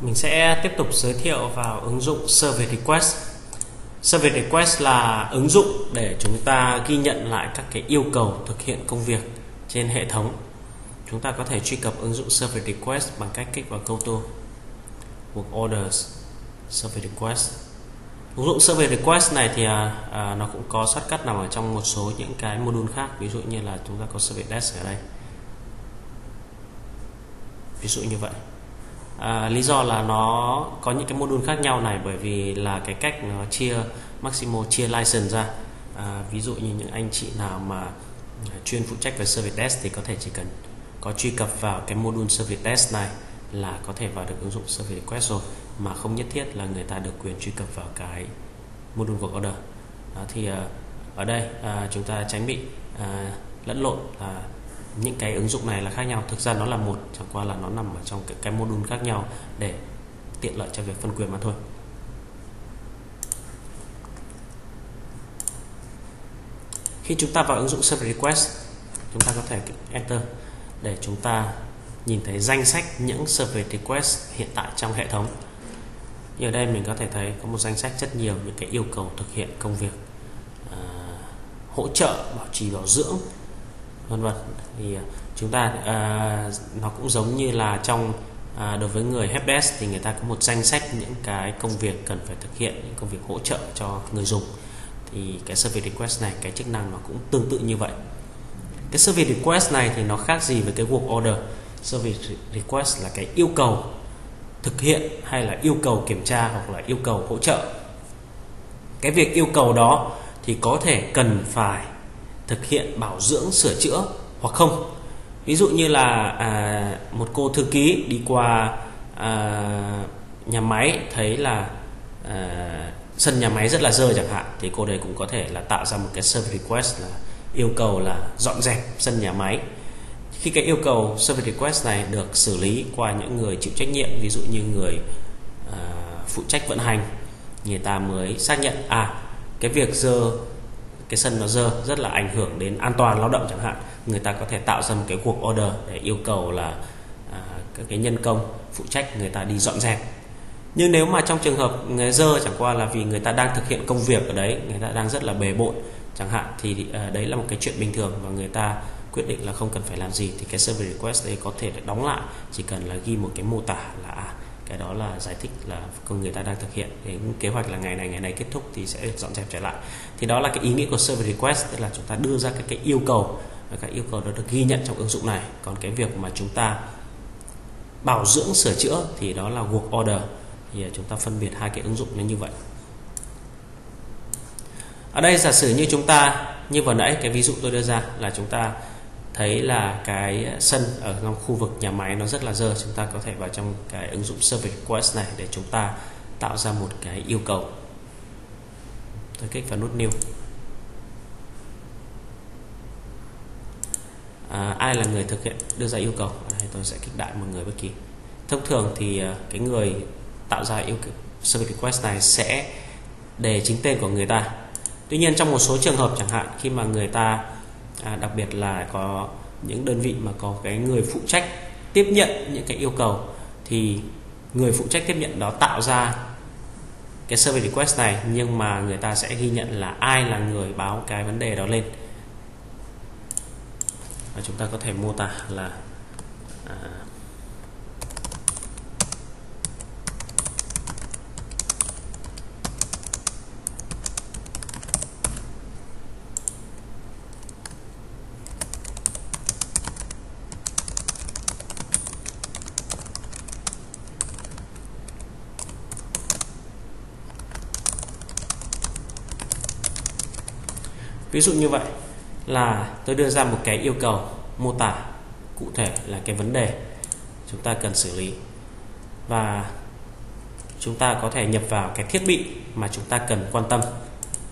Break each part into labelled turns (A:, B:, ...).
A: mình sẽ tiếp tục giới thiệu vào ứng dụng Service Request. Service Request là ứng dụng để chúng ta ghi nhận lại các cái yêu cầu thực hiện công việc trên hệ thống. Chúng ta có thể truy cập ứng dụng Service Request bằng cách kích vào câu tô Work Orders Service Request. Ứng dụng Service Request này thì à, à, nó cũng có shortcut nằm ở trong một số những cái module khác, ví dụ như là chúng ta có Service Desk ở đây. Ví dụ như vậy à, lý do là nó có những cái module khác nhau này bởi vì là cái cách nó chia Maximo chia license ra. À, ví dụ như những anh chị nào mà chuyên phụ trách về service desk thì có thể chỉ cần có truy cập vào cái module service desk này là có thể vào được ứng dụng service request rồi mà không nhất thiết là người ta được quyền truy cập vào cái module work order. Đó, thì à, ở đây à, chúng ta tránh bị à, lẫn lộn là những cái ứng dụng này là khác nhau. Thực ra nó là một chẳng qua là nó nằm ở trong cái, cái module khác nhau để tiện lợi cho việc phân quyền mà thôi. Khi chúng ta vào ứng dụng Service Request chúng ta có thể Enter để chúng ta nhìn thấy danh sách những Service Request hiện tại trong hệ thống. Như ở đây mình có thể thấy có một danh sách rất nhiều những cái yêu cầu thực hiện công việc à, hỗ trợ bảo trì bảo dưỡng vân vân. Thì à, chúng ta à, nó cũng giống như là trong à, đối với người helpdesk thì người ta có một danh sách những cái công việc cần phải thực hiện những công việc hỗ trợ cho người dùng. Thì cái service request này cái chức năng nó cũng tương tự như vậy. Cái service request này thì nó khác gì với cái work order? Service request là cái yêu cầu thực hiện hay là yêu cầu kiểm tra hoặc là yêu cầu hỗ trợ. Cái việc yêu cầu đó thì có thể cần phải thực hiện bảo dưỡng sửa chữa hoặc không. Ví dụ như là à, một cô thư ký đi qua à, nhà máy thấy là à, sân nhà máy rất là dơ chẳng hạn thì cô đấy cũng có thể là tạo ra một cái service request là yêu cầu là dọn dẹp sân nhà máy. Khi cái yêu cầu service request này được xử lý qua những người chịu trách nhiệm ví dụ như người à, phụ trách vận hành người ta mới xác nhận à cái việc dơ cái sân nó dơ rất là ảnh hưởng đến an toàn lao động chẳng hạn. Người ta có thể tạo ra một cái cuộc order để yêu cầu là à, các cái nhân công phụ trách người ta đi dọn dẹp. Nhưng nếu mà trong trường hợp người dơ chẳng qua là vì người ta đang thực hiện công việc ở đấy người ta đang rất là bề bộn chẳng hạn thì à, đấy là một cái chuyện bình thường và người ta quyết định là không cần phải làm gì thì cái service request đấy có thể đóng lại chỉ cần là ghi một cái mô tả là à, cái đó là giải thích là công người ta đang thực hiện. Cái kế hoạch là ngày này ngày này kết thúc thì sẽ được dọn dẹp trở lại. Thì đó là cái ý nghĩa của service request, tức là chúng ta đưa ra các cái yêu cầu và các yêu cầu đó được ghi nhận trong ứng dụng này. Còn cái việc mà chúng ta bảo dưỡng, sửa chữa thì đó là work order. Thì à, chúng ta phân biệt hai cái ứng dụng nó như vậy. Ở đây giả sử như chúng ta, như vừa nãy, cái ví dụ tôi đưa ra là chúng ta thấy là cái sân ở trong khu vực nhà máy nó rất là dơ chúng ta có thể vào trong cái ứng dụng service request này để chúng ta tạo ra một cái yêu cầu. Tôi kích vào nút new. À, ai là người thực hiện đưa ra yêu cầu? Ở đây tôi sẽ kích đại một người bất kỳ. Thông thường thì à, cái người tạo ra yêu cầu service request này sẽ đề chính tên của người ta. Tuy nhiên trong một số trường hợp chẳng hạn khi mà người ta à, đặc biệt là có những đơn vị mà có cái người phụ trách tiếp nhận những cái yêu cầu thì người phụ trách tiếp nhận đó tạo ra cái survey request này nhưng mà người ta sẽ ghi nhận là ai là người báo cái vấn đề đó lên. Và chúng ta có thể mô tả là à, ví dụ như vậy là tôi đưa ra một cái yêu cầu mô tả cụ thể là cái vấn đề chúng ta cần xử lý. Và chúng ta có thể nhập vào cái thiết bị mà chúng ta cần quan tâm,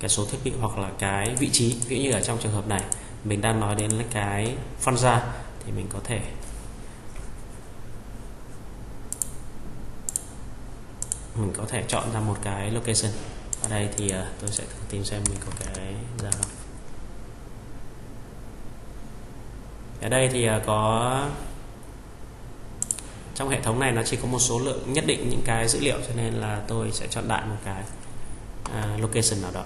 A: cái số thiết bị hoặc là cái vị trí. Ví dụ như ở trong trường hợp này, mình đang nói đến cái phân ra thì mình có thể mình có thể chọn ra một cái location. Ở đây thì ờ, tôi sẽ thử tìm xem mình có cái ra không ở đây thì à, có trong hệ thống này nó chỉ có một số lượng nhất định những cái dữ liệu cho nên là tôi sẽ chọn đại một cái uh, location nào đó.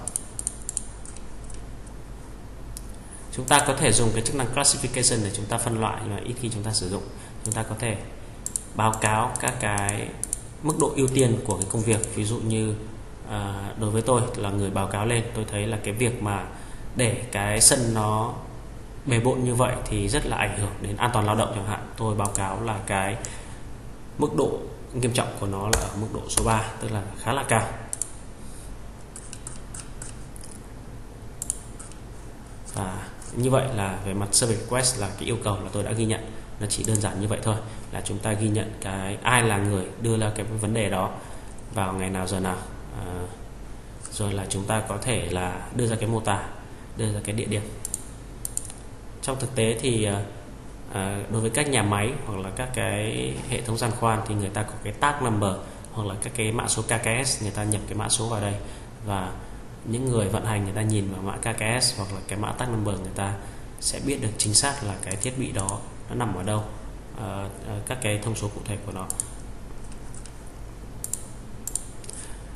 A: Chúng ta có thể dùng cái chức năng classification để chúng ta phân loại nhưng mà ít khi chúng ta sử dụng. Chúng ta có thể báo cáo các cái mức độ ưu tiên của cái công việc. Ví dụ như à, đối với tôi là người báo cáo lên tôi thấy là cái việc mà để cái sân nó bề bộn như vậy thì rất là ảnh hưởng đến an toàn lao động chẳng hạn. Tôi báo cáo là cái mức độ nghiêm trọng của nó là ở mức độ số 3 tức là khá là cao. Và như vậy là về mặt service request là cái yêu cầu là tôi đã ghi nhận. Nó chỉ đơn giản như vậy thôi là chúng ta ghi nhận cái ai là người đưa ra cái vấn đề đó vào ngày nào giờ nào. À, rồi là chúng ta có thể là đưa ra cái mô tả đưa ra cái địa điểm trong thực tế thì à, đối với các nhà máy hoặc là các cái hệ thống giàn khoan thì người ta có cái tag number hoặc là các cái mã số KKS người ta nhập cái mã số vào đây. Và những người vận hành người ta nhìn vào mã KKS hoặc là cái mã tag number người ta sẽ biết được chính xác là cái thiết bị đó nó nằm ở đâu à, các cái thông số cụ thể của nó.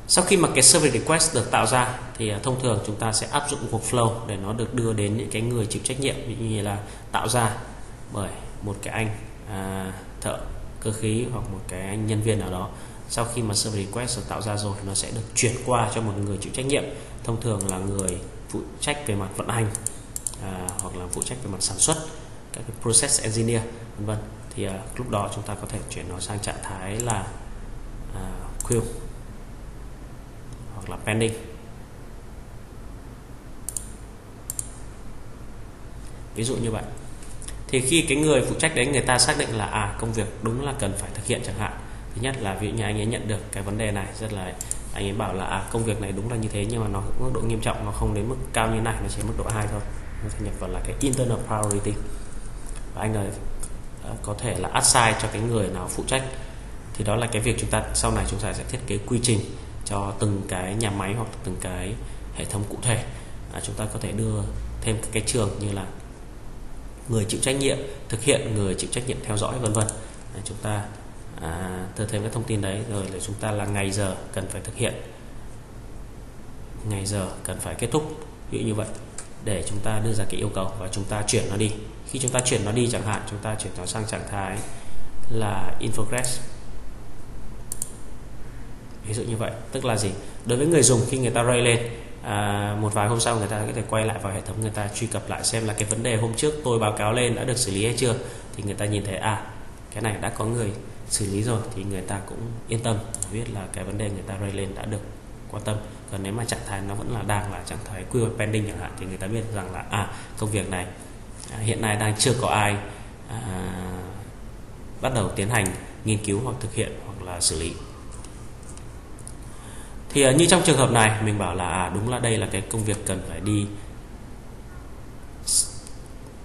A: Sau khi mà cái service request được tạo ra thì à, thông thường chúng ta sẽ áp dụng workflow để nó được đưa đến những cái người chịu trách nhiệm như là tạo ra bởi một cái anh à, thợ cơ khí hoặc một cái anh nhân viên nào đó. Sau khi mà service request được tạo ra rồi nó sẽ được chuyển qua cho một người chịu trách nhiệm. Thông thường là người phụ trách về mặt vận hành à, hoặc là phụ trách về mặt sản xuất các cái process engineer vân vân. Thì à, lúc đó chúng ta có thể chuyển nó sang trạng thái là à, queue hoặc là pending. Ví dụ như vậy. Thì khi cái người phụ trách đấy người ta xác định là à công việc đúng là cần phải thực hiện chẳng hạn. Thứ nhất là ví dụ như anh ấy nhận được cái vấn đề này rất là anh ấy bảo là à, công việc này đúng là như thế nhưng mà nó mức độ nghiêm trọng nó không đến mức cao như này nó chỉ mức độ 2 thôi. Nó sẽ nhập vào là cái internal priority. Và anh ấy à, có thể là assign cho cái người nào phụ trách. Thì đó là cái việc chúng ta sau này chúng ta sẽ thiết kế quy trình cho từng cái nhà máy hoặc từng cái hệ thống cụ thể. À, chúng ta có thể đưa thêm các cái trường như là người chịu trách nhiệm thực hiện người chịu trách nhiệm theo dõi vân vân. À, chúng ta à, đưa thêm các thông tin đấy rồi để chúng ta là ngày giờ cần phải thực hiện. Ngày giờ cần phải kết thúc ví dụ như vậy để chúng ta đưa ra cái yêu cầu và chúng ta chuyển nó đi. Khi chúng ta chuyển nó đi chẳng hạn chúng ta chuyển nó sang trạng thái là in progress ví dụ như vậy. Tức là gì? Đối với người dùng khi người ta ray lên à, một vài hôm sau người ta có thể quay lại vào hệ thống người ta truy cập lại xem là cái vấn đề hôm trước tôi báo cáo lên đã được xử lý hay chưa thì người ta nhìn thấy à cái này đã có người xử lý rồi thì người ta cũng yên tâm biết là cái vấn đề người ta ray lên đã được quan tâm. Còn nếu mà trạng thái nó vẫn là đang là trạng thái quy pending chẳng hạn thì người ta biết rằng là à công việc này à, hiện nay đang chưa có ai à, bắt đầu tiến hành nghiên cứu hoặc thực hiện hoặc là xử lý thì ờ, như trong trường hợp này mình bảo là à, đúng là đây là cái công việc cần phải đi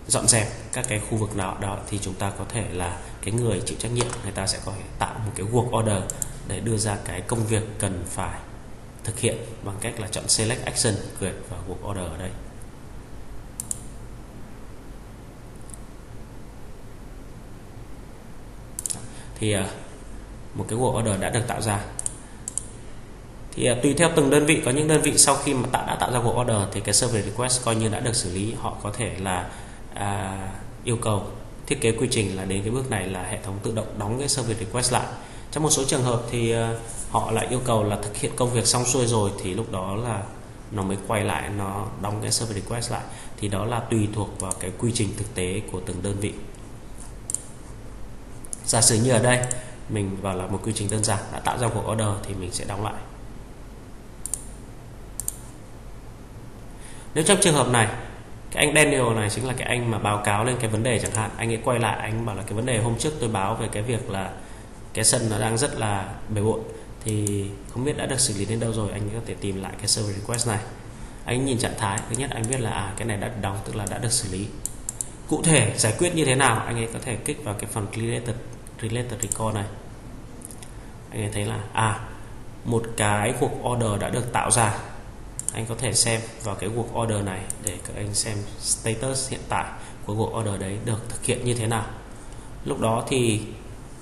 A: dọn dẹp các cái khu vực nào đó thì chúng ta có thể là cái người chịu trách nhiệm người ta sẽ có thể tạo một cái work order để đưa ra cái công việc cần phải thực hiện bằng cách là chọn select action create và work order ở đây. Thì ờ, một cái work order đã được tạo ra thì à, tùy theo từng đơn vị có những đơn vị sau khi mà tạo đã tạo ra work order thì cái service request coi như đã được xử lý họ có thể là à, yêu cầu thiết kế quy trình là đến cái bước này là hệ thống tự động đóng cái service request lại. Trong một số trường hợp thì à, họ lại yêu cầu là thực hiện công việc xong xuôi rồi thì lúc đó là nó mới quay lại nó đóng cái service request lại. Thì đó là tùy thuộc vào cái quy trình thực tế của từng đơn vị. Giả sử như ở đây mình vào là một quy trình đơn giản đã tạo ra cuộc order thì mình sẽ đóng lại. Nếu trong trường hợp này, cái anh Daniel này chính là cái anh mà báo cáo lên cái vấn đề chẳng hạn, anh ấy quay lại, anh bảo là cái vấn đề hôm trước tôi báo về cái việc là cái sân nó đang rất là bề bộn, thì không biết đã được xử lý đến đâu rồi, anh có thể tìm lại cái server request này. Anh nhìn trạng thái, thứ nhất anh biết là à cái này đã đóng, tức là đã được xử lý. Cụ thể giải quyết như thế nào, anh ấy có thể kích vào cái phần related related record này. Anh ấy thấy là à một cái cuộc order đã được tạo ra anh có thể xem vào cái cuộc order này để các anh xem status hiện tại của cuộc order đấy được thực hiện như thế nào. Lúc đó thì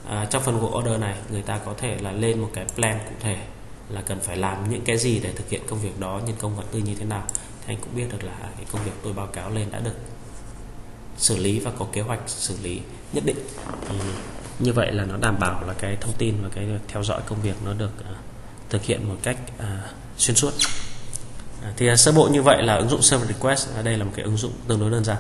A: à, trong phần work order này người ta có thể là lên một cái plan cụ thể là cần phải làm những cái gì để thực hiện công việc đó nhân công vật tư như thế nào. Thì anh cũng biết được là cái công việc tôi báo cáo lên đã được xử lý và có kế hoạch xử lý nhất định. Ừ. như vậy là nó đảm bảo là cái thông tin và cái theo dõi công việc nó được uh, thực hiện một cách uh, xuyên suốt thì sơ bộ như vậy là ứng dụng server request ở đây là một cái ứng dụng tương đối đơn giản.